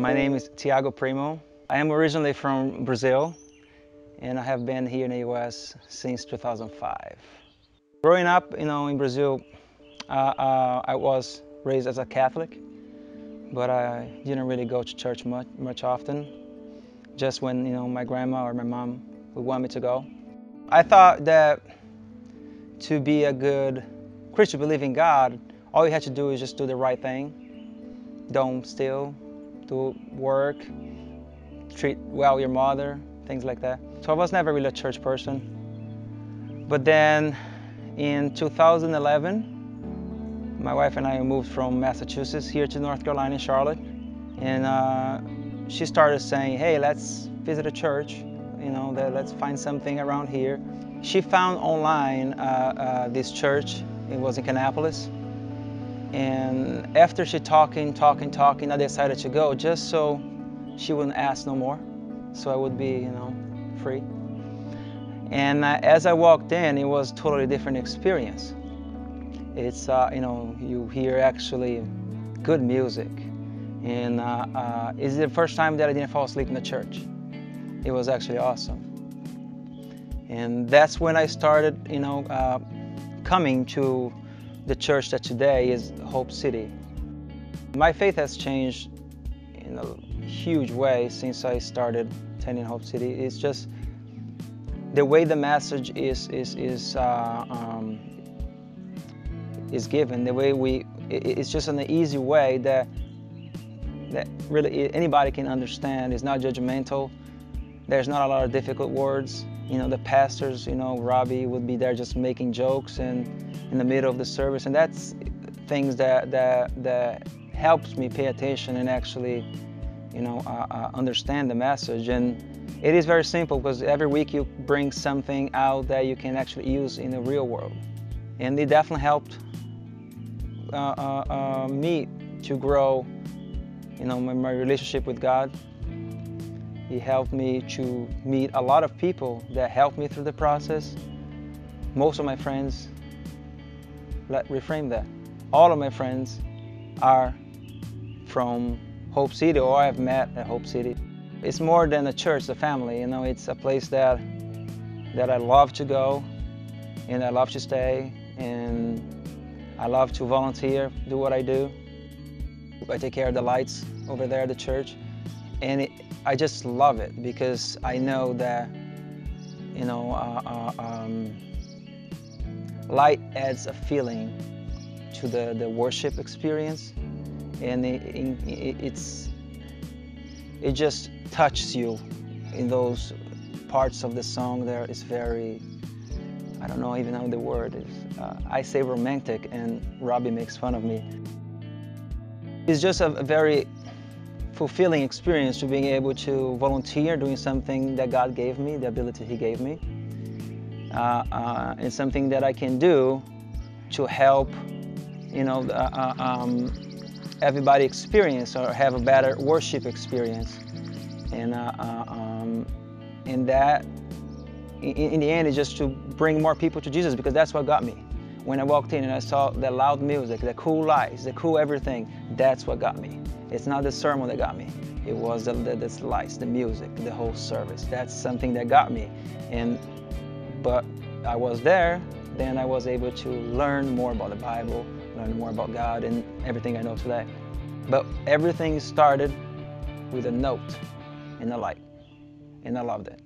My name is Thiago Primo. I am originally from Brazil and I have been here in the US since 2005. Growing up, you know, in Brazil, uh, uh, I was raised as a Catholic, but I didn't really go to church much, much often. Just when, you know, my grandma or my mom would want me to go. I thought that to be a good Christian, believing God, all you had to do is just do the right thing. Don't steal, do work, treat well your mother, things like that. So I was never really a church person. But then in 2011, my wife and I moved from Massachusetts here to North Carolina, Charlotte. And uh, she started saying, hey, let's visit a church, you know, let's find something around here. She found online uh, uh, this church, it was in Kannapolis. And after she talking, talking, talking, I decided to go just so she wouldn't ask no more. So I would be, you know, free. And as I walked in, it was totally different experience. It's, uh, you know, you hear actually good music. And uh, uh, it's the first time that I didn't fall asleep in the church. It was actually awesome. And that's when I started, you know, uh, coming to the church that today is Hope City. My faith has changed in a huge way since I started attending Hope City. It's just the way the message is is is uh, um, is given. The way we it's just an easy way that that really anybody can understand. It's not judgmental. There's not a lot of difficult words. You know, the pastors, you know, Robbie would be there just making jokes and in the middle of the service, and that's things that that that helps me pay attention and actually, you know, uh, uh, understand the message. And it is very simple because every week you bring something out that you can actually use in the real world. And it definitely helped uh, uh, uh, me to grow, you know, my, my relationship with God. He helped me to meet a lot of people that helped me through the process. Most of my friends, let reframe that. All of my friends are from Hope City or I've met at Hope City. It's more than a church, a family, you know, it's a place that, that I love to go and I love to stay and I love to volunteer, do what I do. I take care of the lights over there at the church and it, I just love it because I know that, you know, uh, uh, um, light adds a feeling to the, the worship experience. And it, it, it's it just touches you in those parts of the song there is very I don't know even how the word is uh, I say romantic and Robbie makes fun of me. It's just a, a very fulfilling experience to being able to volunteer doing something that God gave me the ability he gave me uh, uh, and something that I can do to help you know uh, uh, um, everybody experience or have a better worship experience. And, uh, uh, um, and that, in, in, the end, is just to bring more people to Jesus because that's what got me. When I walked in and I saw the loud music, the cool lights, the cool everything, that's what got me. It's not the sermon that got me. It was the, the, the lights, the music, the whole service. That's something that got me. And, but I was there, then I was able to learn more about the Bible, learn more about God and everything I know today. But everything started with a note and a light, and I loved it.